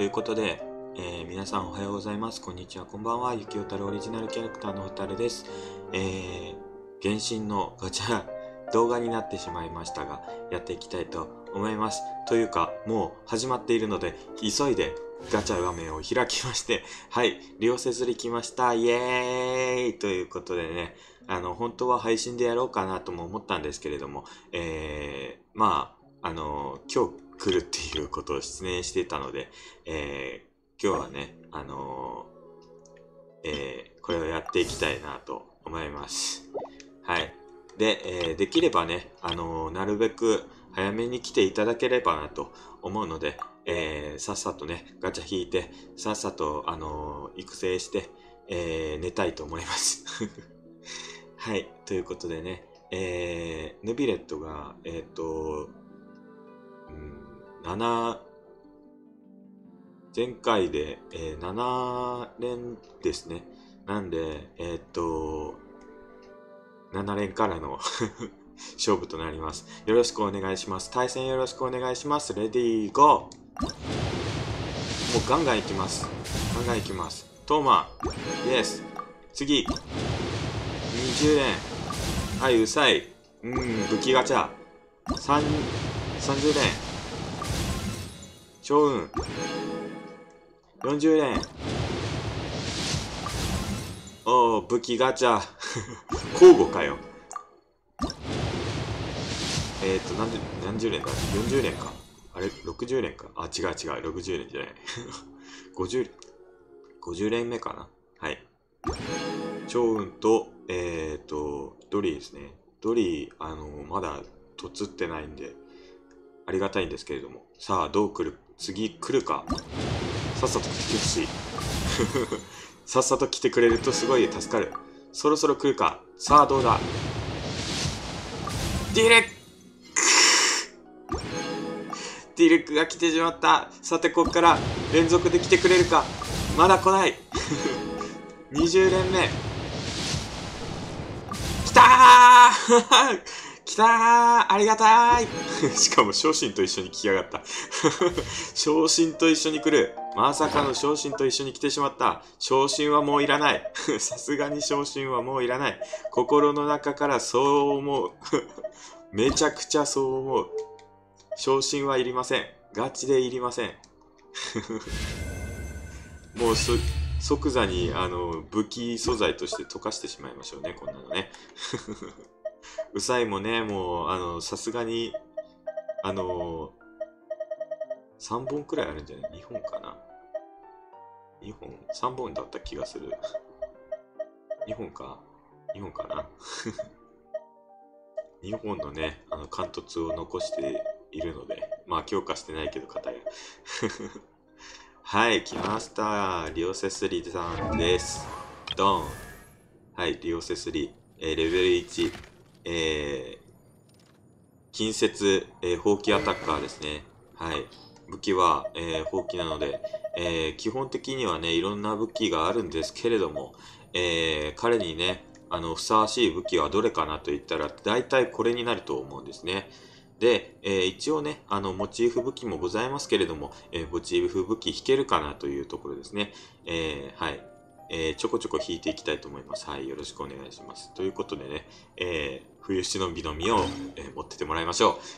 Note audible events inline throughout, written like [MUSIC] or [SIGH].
ということで、えー、皆さんおはようございます。こんにちは、こんばんは。ゆきおたるオリジナルキャラクターのホタルです。えー、原神のガチャ [LAUGHS] 動画になってしまいましたが、やっていきたいと思います。というか、もう始まっているので、急いでガチャ画面を開きまして、[LAUGHS] はい、両せずり来ました。イエーイということでね、あの、本当は配信でやろうかなとも思ったんですけれども、えー、まあ、あの、今日来るっていうことを失念してたので、えー、今日はね、あのえー、これをやっていきたいなと思います。はい。で、えー、できればね、あのなるべく早めに来ていただければなと思うので、えー、さっさとね、ガチャ引いて、さっさと、あの育成して、え寝たいと思います。[LAUGHS] はい。ということでね、えー、ヌビレットが、えっ、と、うん、7、前回で、えー、7連ですね。なんで、えー、っと、7連からの [LAUGHS] 勝負となります。よろしくお願いします。対戦よろしくお願いします。レディーゴーもうガンガンいきます。ガンガンいきます。トーマイエス次 !20 連はい、うさい。うん、武器ガチャ。3、30連超運40連おお武器ガチャ交互かよえっ、ー、と何十何十連だ40連かあれ60連かあ違う違う60連じゃない50 50連目かなはい超運とえっ、ー、とドリーですねドリーあのまだとつってないんでありがたいんですけれども。さあどう来る次来るか。さっさと来てほしい。[LAUGHS] さっさと来てくれるとすごい助かる。そろそろ来るか。さあどうだ。ディレック。[LAUGHS] ディレックが来てしまった。さてこっから連続で来てくれるか。まだ来ない。[LAUGHS] 20連目。来たー。来たーありがたい [LAUGHS] しかも昇進と一緒に来やがった。[LAUGHS] 昇進と一緒に来る。まさかの昇進と一緒に来てしまった。昇進はもういらない。[LAUGHS] さすがに昇進はもういらない。心の中からそう思う。めちゃくちゃそう思う。昇進はいりません。ガチでいりません。もう即座にあの武器素材として溶かしてしまいましょうね、こんなのね。うさいもね、もう、あの、さすがに、あの3本くらいあるんじゃない ?2 本かな ?2 本 ?3 本だった気がする。2本か ?2 本かな？[LAUGHS] 2本のね、あの、貫突を残しているので、まあ、強化してないけど、肩が。はい、来ました。リオセスリーさんです。ドン。はい、リオセスリ、えー、レベル1。えー、近接、えー、放棄アタッカーですね。はい。武器は、えー、放棄なので、えー、基本的にはね、いろんな武器があるんですけれども、えー、彼にね、あの、ふさわしい武器はどれかなと言ったら、大体これになると思うんですね。で、えー、一応ね、あの、モチーフ武器もございますけれども、えー、モチーフ武器引けるかなというところですね。えー、はい。えー、ちょこちょこ引いていきたいと思います。はい、よろしくお願いします。ということでね、えー、冬忍びの実を、えー、持っててもらいましょう。[LAUGHS]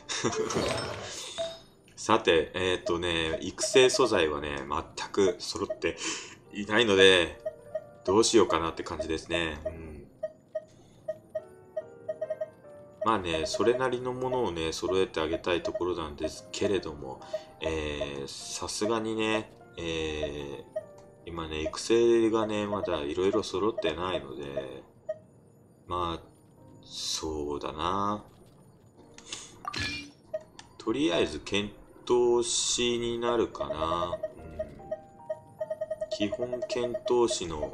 さて、えっ、とね、育成素材はね、全く揃っていないので、どうしようかなって感じですね。うん、まあね、それなりのものをね、揃えてあげたいところなんですけれども、えさすがにね、えー、今ね、育成がね、まだいろいろ揃ってないので、まあ、そうだな。とりあえず検討しになるかな。うん、基本検討しの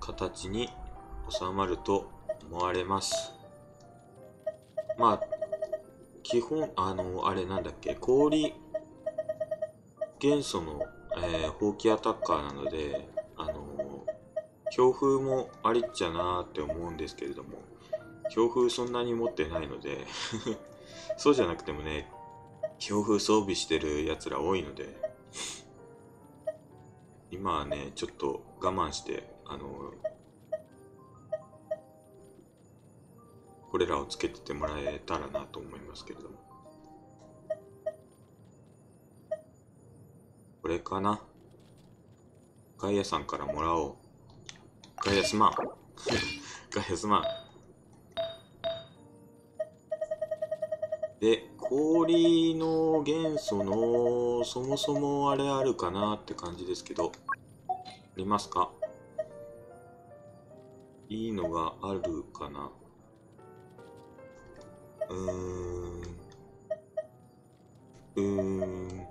形に収まると思われます。まあ、基本、あの、あれなんだっけ、氷元素の、えー、放棄アタッカーなので、あの、強風もありっちゃなーって思うんですけれども、強風そんなに持ってないので [LAUGHS] そうじゃなくてもね、強風装備してるやつら多いので、今はね、ちょっと我慢して、あの、これらをつけててもらえたらなと思いますけれども。れかなガイアさんからもらおう。ガイアすまん。[LAUGHS] ガイアすまん。で、氷の元素の、そもそもあれあるかなって感じですけど、ありますか？いいのがあるかなうーん。うーん。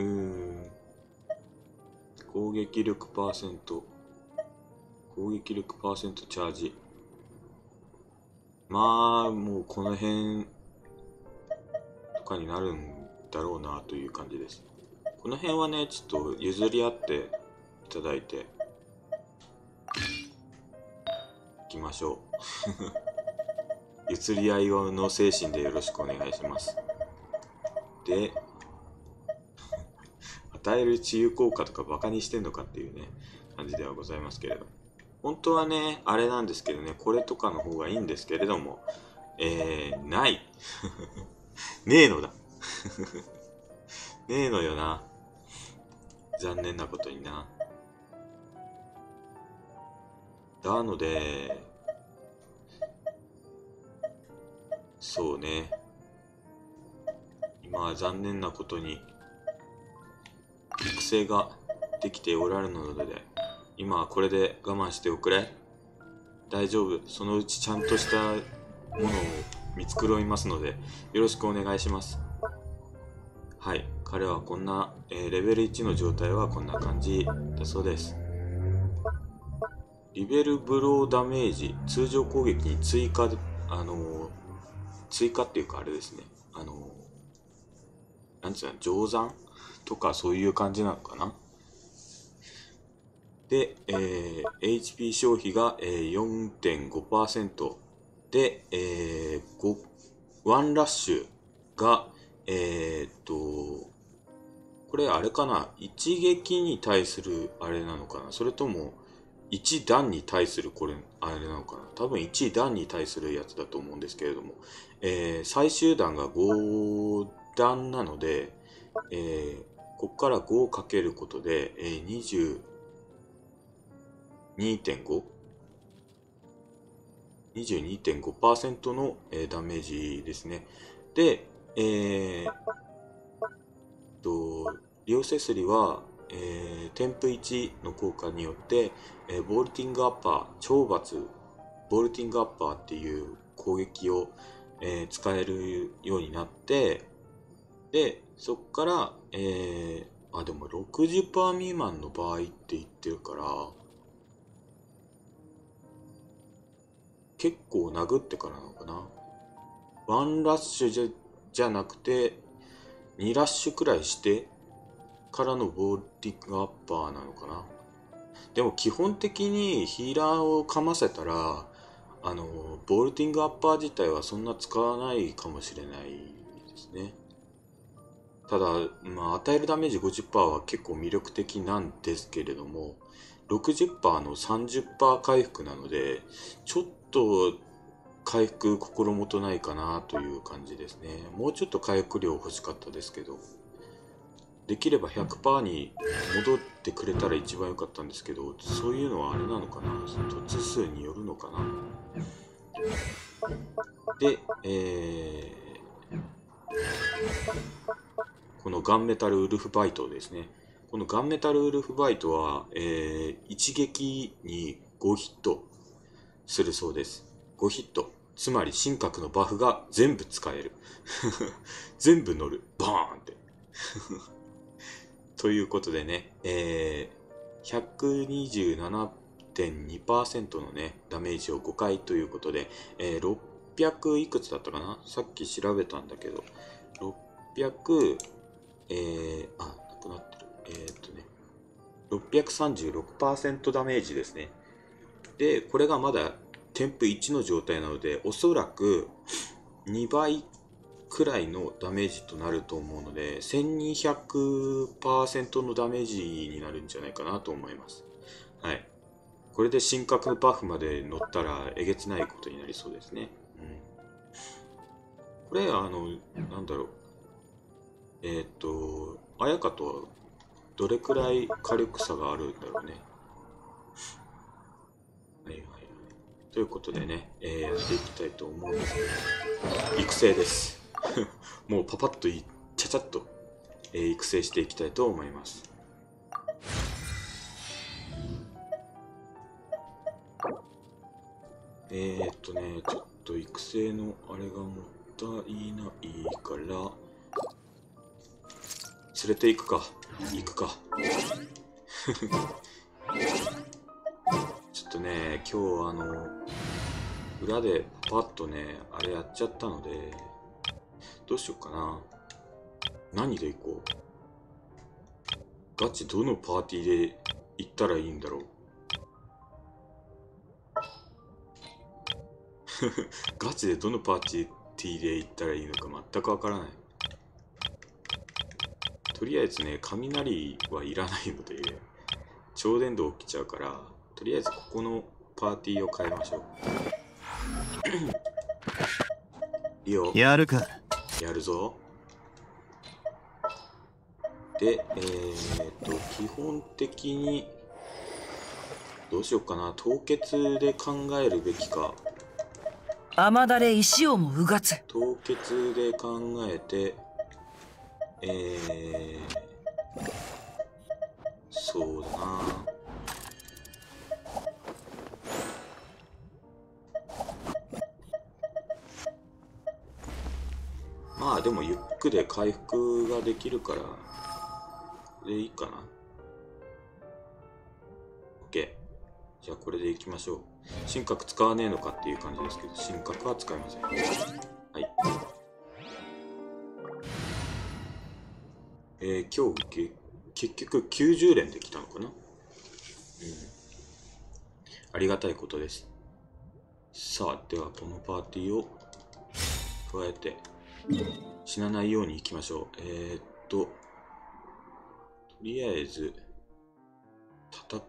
うーん。攻撃力パーセント。攻撃力パーセントチャージ。まあ、もうこの辺とかになるんだろうなという感じです。この辺はね、ちょっと譲り合っていただいて、いきましょう。[LAUGHS] 譲り合いの精神でよろしくお願いします。で、与える治癒効果とかバカにしてんのかっていうね、感じではございますけれど。本当はね、あれなんですけどね、これとかの方がいいんですけれども、えー、ない。[LAUGHS] ねえのだ。[LAUGHS] ねえのよな。残念なことにな。なので、そうね。今は残念なことに、育成ができておられるので、今はこれで我慢しておくれ。大丈夫。そのうちちゃんとしたものを見繕いますので、よろしくお願いします。はい。彼はこんな、えーレベル1の状態はこんな感じだそうです。リベルブローダメージ、通常攻撃に追加、あのー追加っていうかあれですね。あのーなんつうの、乗算とかそういう感じなのかな？で、えー HP 消費が、えー4.5%で、えー、5ワンラッシュが、えーっと、これあれかな？一撃に対するあれなのかな？それとも、一段に対するこれ、あれなのかな？多分一段に対するやつだと思うんですけれども、えー最終段が5段なので、えーここから5をかけることで、えー、22.5 22.5%の、えーダメージですね。で、えー、と、リオセスリは、えー、添付1の効果によって、えーボルティングアッパー、懲罰、ボルティングアッパーっていう攻撃を、えー使えるようになって、で、そっから、えー、あ、でも60%未満の場合って言ってるから、結構殴ってからなのかな。ワンラッシュじゃ、じゃなくて、2ラッシュくらいしてからのボーリングアッパーなのかな。でも基本的にヒーラーをかませたら、あの、ボルティングアッパー自体はそんな使わないかもしれないですね。ただ、まあ、与えるダメージ50%は結構魅力的なんですけれども、60%の30%回復なので、ちょっと回復心もとないかなという感じですね。もうちょっと回復量欲しかったですけど、できれば100%に戻ってくれたら一番良かったんですけど、そういうのはあれなのかな？突数によるのかな？で、えー、このガンメタルウルフバイトですね。このガンメタルウルフバイトは、えー一撃に5ヒットするそうです。5ヒット。つまり、神格のバフが全部使える。[LAUGHS] 全部乗る。バーンって。[LAUGHS] ということでね、えー、127.2%のね、ダメージを5回ということで、えー600いくつだったかな？さっき調べたんだけど、600、えー、あ、なくなってる。えーっとね、636%ダメージですね。で、これがまだ添付1の状態なので、おそらく2倍くらいのダメージとなると思うので、1200%のダメージになるんじゃないかなと思います。はい。これで神格バフまで乗ったらえげつないことになりそうですね。うん。これ、あの、なんだろう。えっ、ー、と、綾香とどれくらい火力差があるんだろうね。はいはいはい。ということでね、えー、やっていきたいと思うんですけど、育成です。[LAUGHS] もうパパッといちゃちゃっと、えー、育成していきたいと思います。えー、っとね、ちょっと育成のあれがもったいないから、連れて行くか。行くか。[LAUGHS] ちょっとね、今日あの、裏でパッとね、あれやっちゃったので、どうしようかな。何で行こう。ガチどのパーティーで行ったらいいんだろう。[LAUGHS] ガチでどのパーティーで行ったらいいのか全くわからない。とりあえずね、雷はいらないので、超電導起きちゃうから、とりあえずここのパーティーを変えましょう。[COUGHS] いいよ。やるか。やるぞでえー、っと基本的にどうしようかな凍結で考えるべきか雨だれ石をもうがつ凍結で考えてえー、そうだなまあでもゆっくり回復ができるから、でいいかな。OK。じゃあこれでいきましょう。神格使わねえのかっていう感じですけど、神格は使いません。はい。えー、今日結局90連できたのかな？うん。ありがたいことです。さあ、ではこのパーティーを加えて、死なないように行きましょう。えー、っと、とりあえず、たた、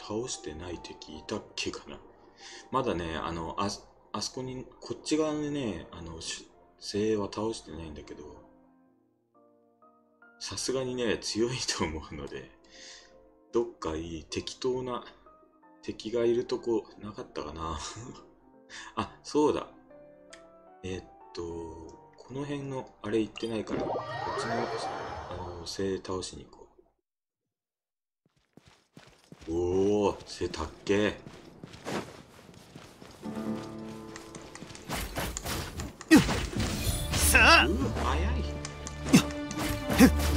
倒してない敵いたっけかな？まだね、あの、あ、あそこに、こっち側にね、あの、精鋭は倒してないんだけど、さすがにね、強いと思うので、どっかいい適当な敵がいるとこなかったかな。[LAUGHS] あ、そうだ。えー、っと、この辺のあれ行ってないからこっちのあの背倒しに行こう。おお背たっけさあ。う早い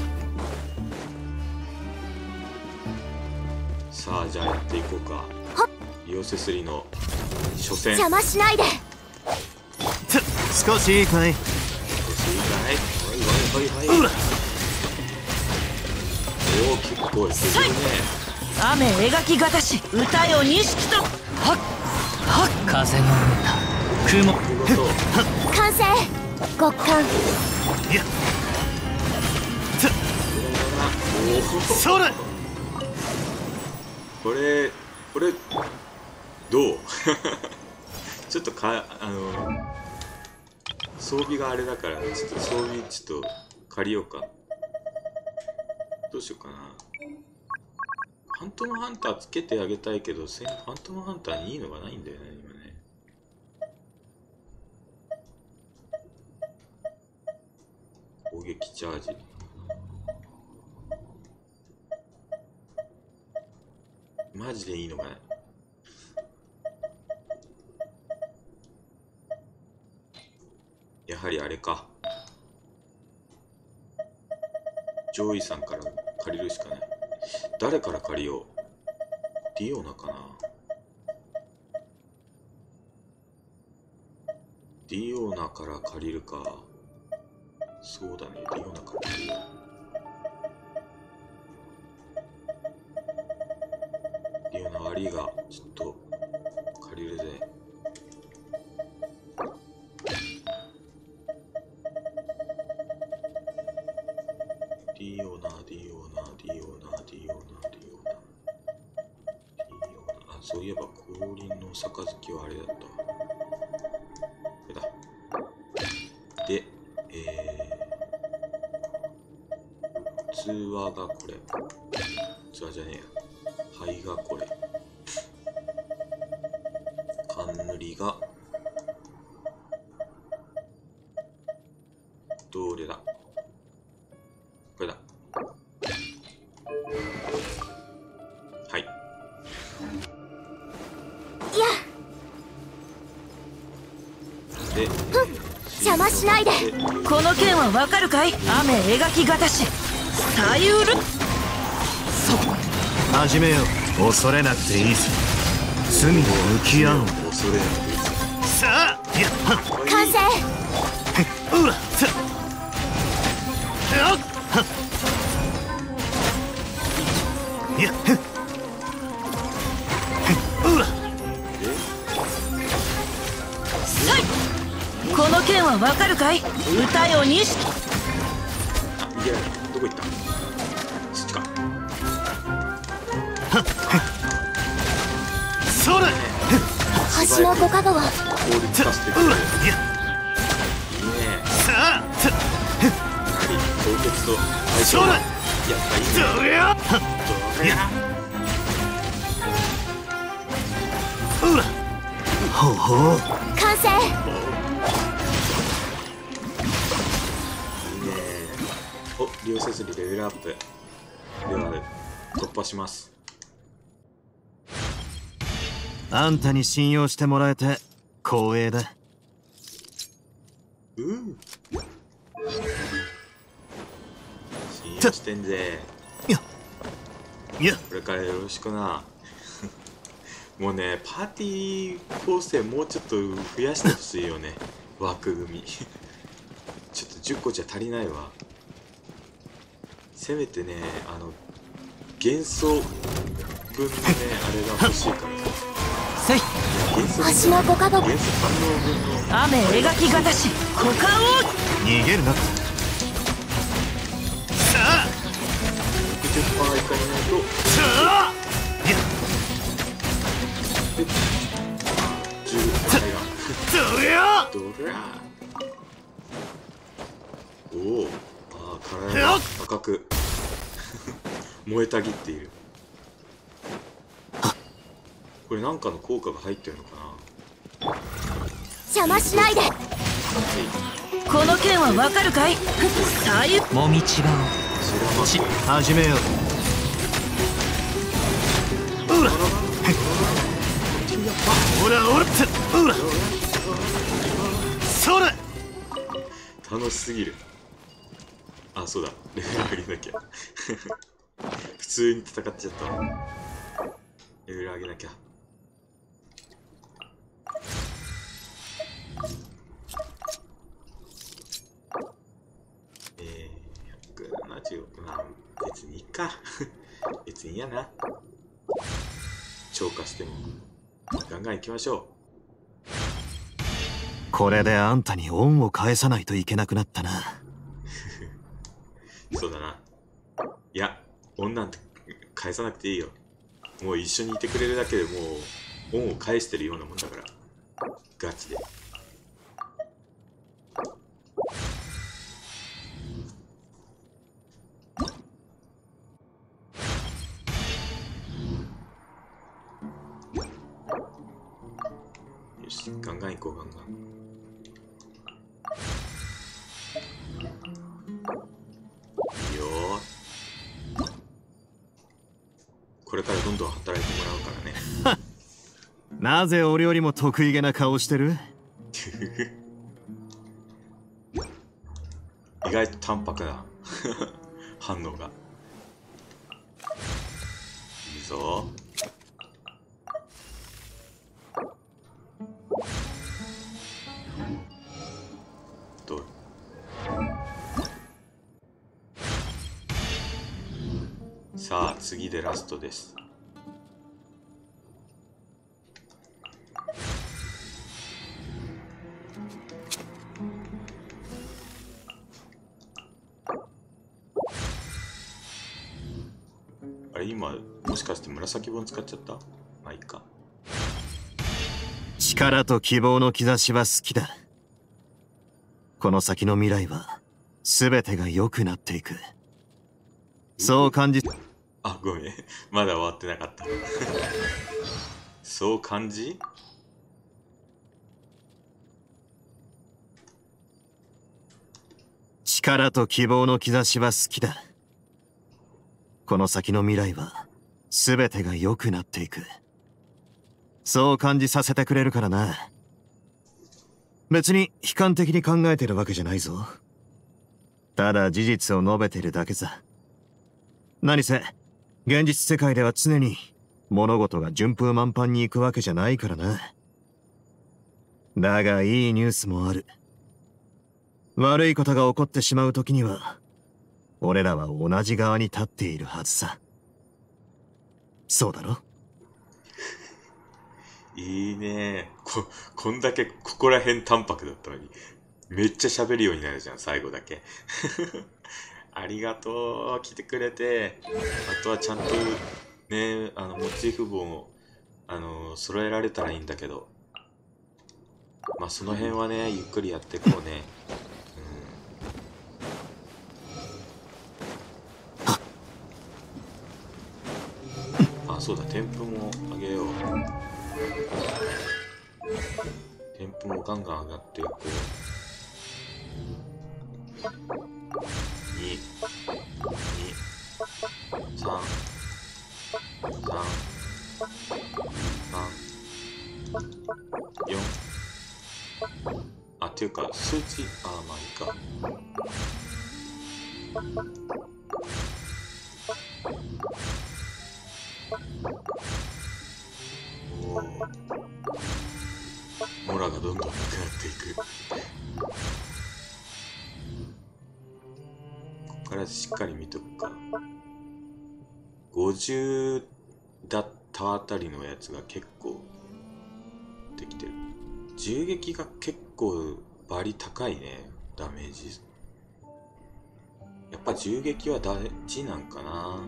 さあじゃあやっていこうか。イオセスリの初戦。邪魔しないで。少しいいかい？はいはい？はいおお結構いけるね。雨描きがたし歌よ錦と。はっはっ。風の歌。雲。完成。極寒。いや。それこれこれどう？[LAUGHS] ちょっとかあの装備があれだから、ちょっと装備ちょっと借りようか。どうしようかな。ファントムハンターつけてあげたいけど、ファントムハンターにいいのがないんだよね、今ね。攻撃チャージ。マジでいいのかない？やはりあれか。上位さんから借りるしかない。誰から借りよう？ディオナかな？ディオナから借りるか。そうだね、ディオナから借りよう。ディオナ悪いが、ちょっと邪魔しないで。でこの剣はわかるかい？雨描きがたし。さゆる。始めよ。う恐れなくていいさ罪に向き合う。恐れなくていいぜ。さあいやはっ完成。うわさよっ。はやふっうはわかるかい？歌よ錦あいやどこ行った？そっちか。それ。橋のご加護は効率化してくれるいや。いいねさあ凍結と相性がやっぱいいね。どりゃどれうわ。ほうほう完成利用せずにレベルアップでは突破します。あんたに信用してもらえて光栄だ。うん信用してんぜ。いや。いや。これからよろしくな。[LAUGHS] もうねパーティー構成もうちょっと増やしてほしいよね。枠組み。[LAUGHS] ちょっと10個じゃ足りないわせめてねあの幻想分のねあれが欲しいからせい。幻想分橋のご加護は幻想反応分の。雨描きがたし股間を。逃げるな。さあ。60%以下になるとさあ。いや10回がどりゃどりゃおおあ。あ。体が赤く燃えたぎっている。これなんかの効果が入ってるのかな？邪魔しないで。はいこの剣はわかるかい？さゆもみちが知らな始めよう。うら。ほらほらってうら。それ。楽しすぎる。あそうだ。レベル上げなきゃ。普通に戦っちゃった。レベル上げなきゃ。えー、170まあ別にいいか。[LAUGHS] 別にいいやな。超過してもガンガン行きましょこれであんたに恩を返さないといけなくなったな。う [LAUGHS] そうだな。いや恩なんて返さなくていいよ。もう一緒にいてくれるだけでもう恩を返してるようなもんだから。ガチで。よしガンガン行こうガンガン。これからどんどん働いてもらうからね。なぜ俺よりも得意げな顔してる？[LAUGHS] 意外と淡白な [LAUGHS] 反応が。いいぞでラストです。あれ今もしかして紫本使っちゃった？まあいいか。力と希望の兆しは好きだ。この先の未来は全てが良くなっていく。そう感じあ、ごめん。[LAUGHS] まだ終わってなかった。[LAUGHS] そう感じ？力と希望の兆しは好きだ。この先の未来は全てが良くなっていく。そう感じさせてくれるからな。別に悲観的に考えてるわけじゃないぞ。ただ事実を述べてるだけさ。何せ現実世界では常に物事が順風満帆に行くわけじゃないからな。だがいいニュースもある。悪いことが起こってしまう時には俺らは同じ側に立っているはずさ。そうだろ？[LAUGHS] いいね。こ、こんだけここら辺淡白だったのに、めっちゃ喋るようになるじゃん、最後だけ。[LAUGHS] ありがとう、来てくれて。あとはちゃんと、ね、あの、モチーフ本を、あの、揃えられたらいいんだけど。まあ、その辺はね、ゆっくりやっていこうね。うん。あ、そうだ、添付もあげよう。添付もガンガン上がっていく。ていうか、数値、あ、まあいいか。おお。モラがどんどんなくなっていく。ここからしっかり見とくか。50だったあたりのやつが結構できてる。銃撃が結構バリ高いね、ダメージ。やっぱ銃撃は大事なんかな。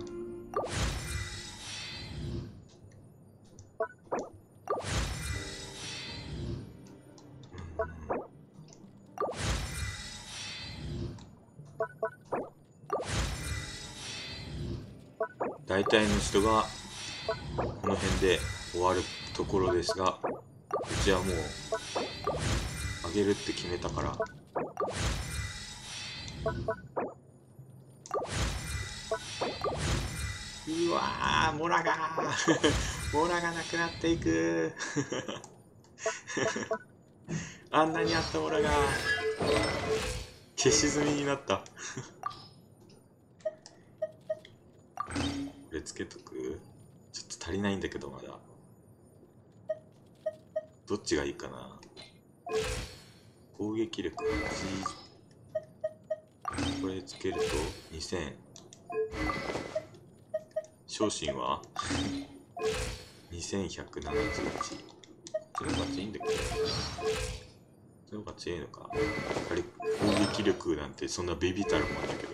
大体の人がこの辺で終わるところですがうちはもうげるって決めたから。うわーモラが。[LAUGHS] モラがなくなっていく。[LAUGHS] あんなにあったモラが。消し済みになった。[LAUGHS] これつけとく？ちょっと足りないんだけどまだ。どっちがいいかな？攻撃力8これつけると2000昇進は？2171こっちの方が強いんだけど。こっちの方が強いのか。あれ攻撃力なんてそんなベビたるもんだけど。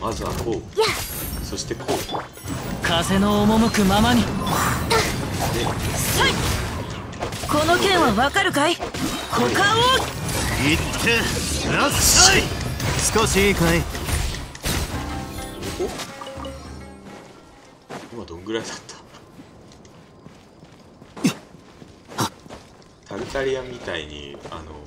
[LAUGHS] まずはこう。そしてこう。風の赴くままに。でこの剣はわかるかい？股間をいってらっしゃい。少しいいかい？今どんぐらいだった？タルタリアみたいにあの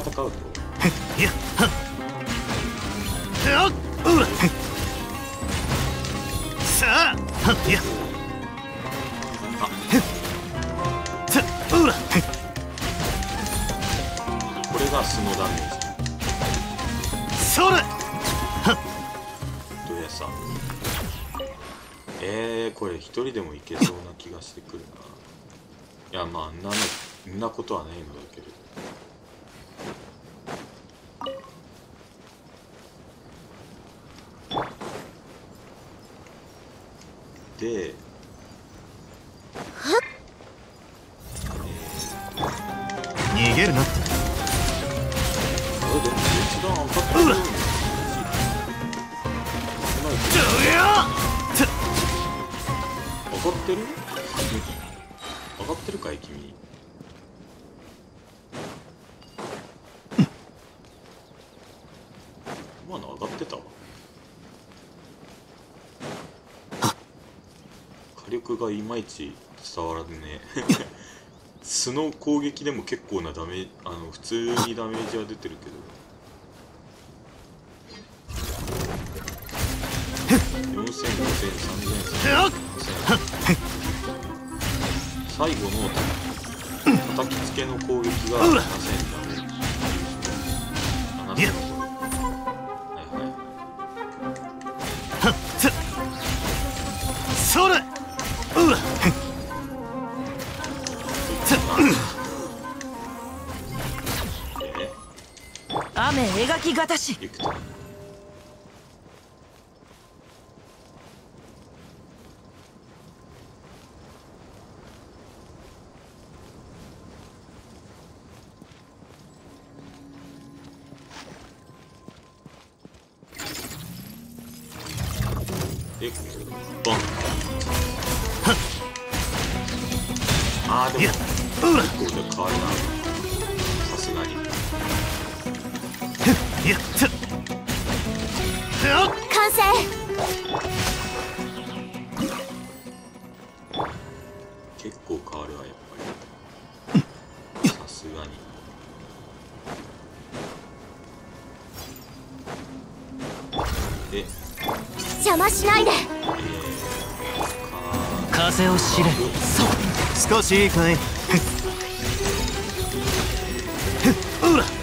戦うといやはっ。うらさあはっやさうらこれが素のダメージそれどうやさえー、これ一人でもいけそうな気がしてくるないやまあなんなことはないのだけどでいまいち伝わらんね。[LAUGHS] 素の攻撃でも結構なダメあの普通にダメージは出てるけど。4000、5000、3000、最後の叩きつけの攻撃が7000ダメージ。7000きがた少しいいかい？[LAUGHS] うら。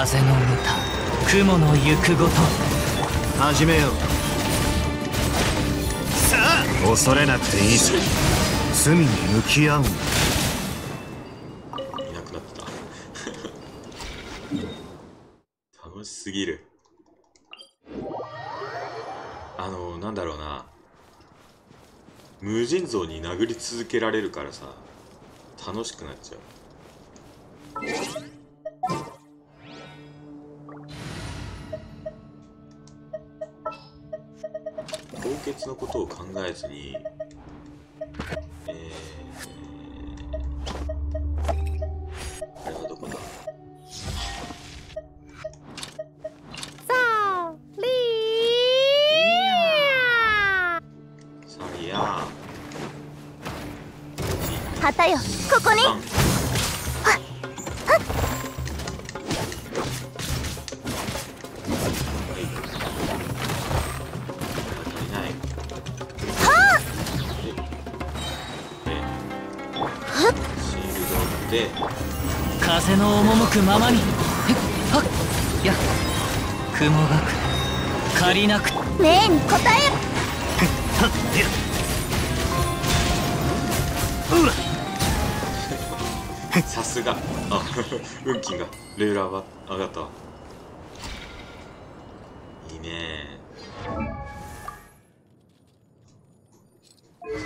風の歌雲の行くごと。始めよう。さあ。恐れなくていいさ罪に向き合うんだいなくなった。[LAUGHS] 楽しすぎる。あのなんだろうな。無尽蔵に殴り続けられるからさ楽しくなっちゃうのことを考えずにくままに。はっや。雲がく。借りなく。命に応え。はっいや。うわさすが。あ [LAUGHS] 運気が。レベル上が上がったわ。いいね。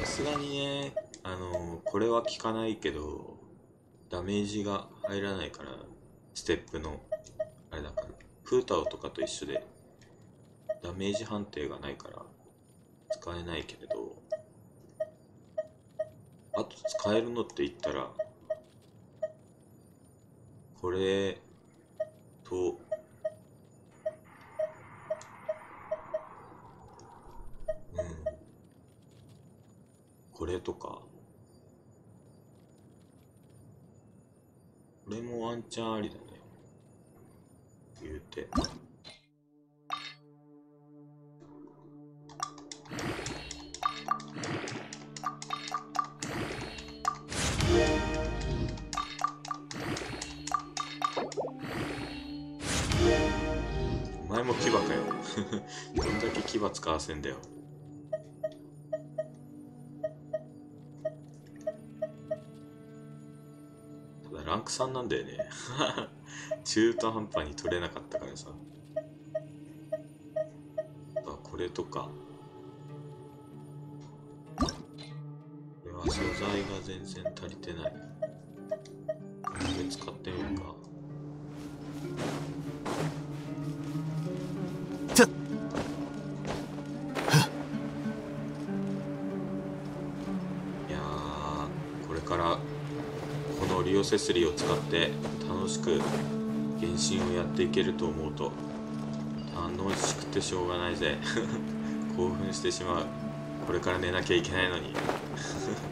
さすがにねあのこれは効かないけどダメージが入らないからステップのあれだからフータオとかと一緒でダメージ判定がないから使えないけれどあと使えるのって言ったらこれとうんこれとかここれもワンチャンありだね。言うて。お前も牙かよ。[LAUGHS] どんだけ牙使わせんだよ。ランク3なんだよね。[LAUGHS] 中途半端に取れなかったからさ。あ、これとか。これは素材が全然足りてない。これ使ってみようか。セスリーを使って楽しく原神をやっていけると思うと楽しくてしょうがないぜ。[LAUGHS] 興奮してしまう。これから寝なきゃいけないのに。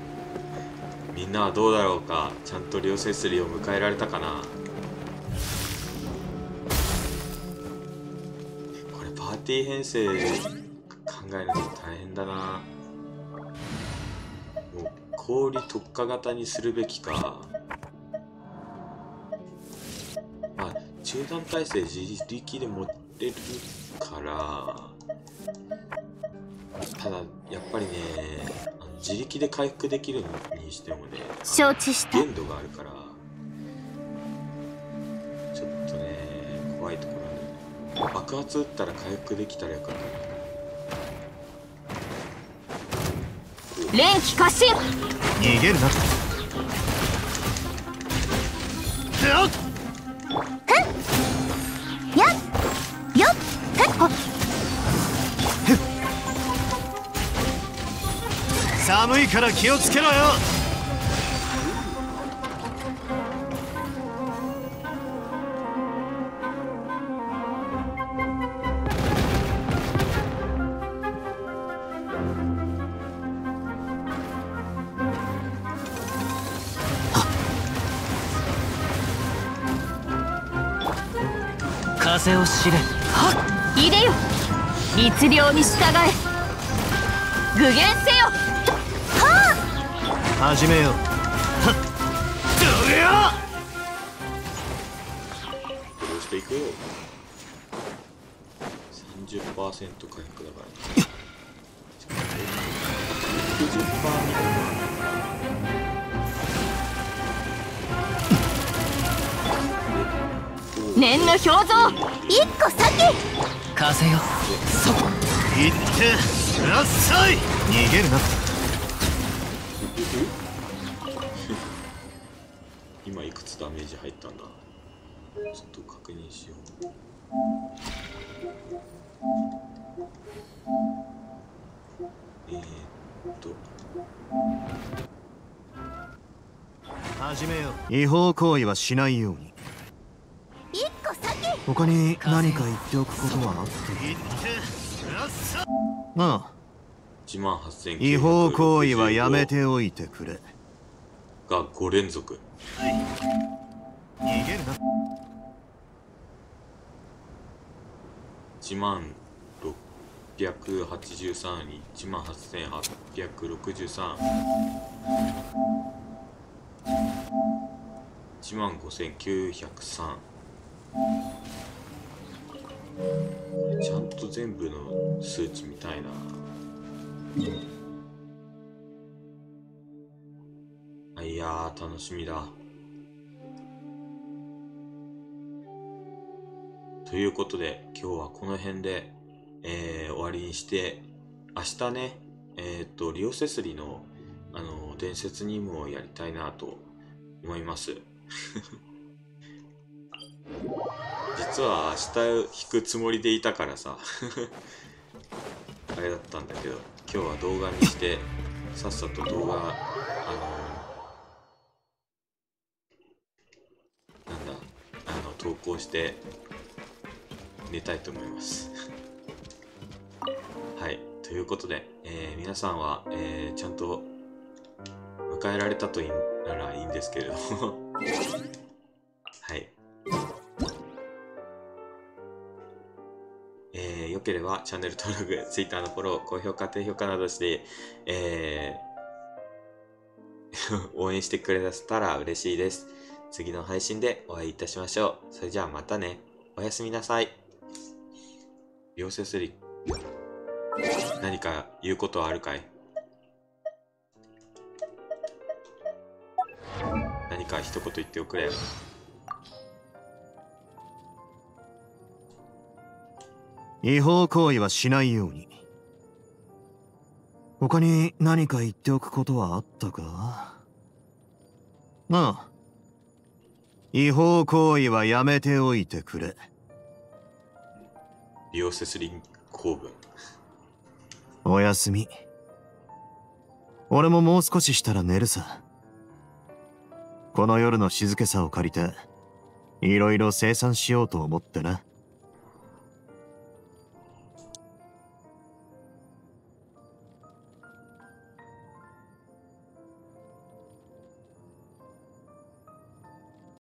[LAUGHS] みんなはどうだろうか。ちゃんとリオセスリーを迎えられたかな。これパーティー編成考えるの大変だな。もう氷特化型にするべきか。あ中断体制自力で持ってるからただやっぱりね自力で回復できるにしてもね承知した。限度があるからちょっとね怖いところあるよね爆発撃ったら回復できたらよかったな連気過信逃げるな寒いから気をつけろよ。風を知れ。はっいでよ。律令に従え。具現せよは始めよう。はっ。どれよどうしていくよ30%回復だから。60%みたいな念の表像一個先。風よ行ってらっしゃい。逃げるなしよう。えー、っと。始めよう。違法行為はしないように。一個先。他に何か言っておくことはあって。ああ。1万8960違法行為はやめておいてくれ。が5連続。逃げるな1万683に1万8863 1万5903ちゃんと全部の数値見たいな。あいやー楽しみだ。ということで今日はこの辺で、えー終わりにして明日ねえっ、とリオセスリのあの伝説任務をやりたいなと思います。[LAUGHS] 実は明日引くつもりでいたからさあれだったんだけど今日は動画にしてさっさと動画あのなんだあの投稿して寝たいと思います [LAUGHS] はいということで、えー、皆さんは、えー、ちゃんと迎えられたといならいいんですけれども [LAUGHS] はいえー、よければチャンネル登録、Twitter のフォロー、高評価、低評価などして、えー、[LAUGHS] 応援してくれたら嬉しいです。次の配信でお会いいたしましょう。それじゃあまたね。おやすみなさい。溶接り、何か言うことはあるかい？何か一言言っておくれ。違法行為はしないように。他に何か言っておくことはあったか？ああ。違法行為はやめておいてくれ。リオセスリン公文。おやすみ。俺ももう少ししたら寝るさ。この夜の静けさを借りていろいろ生産しようと思ってな。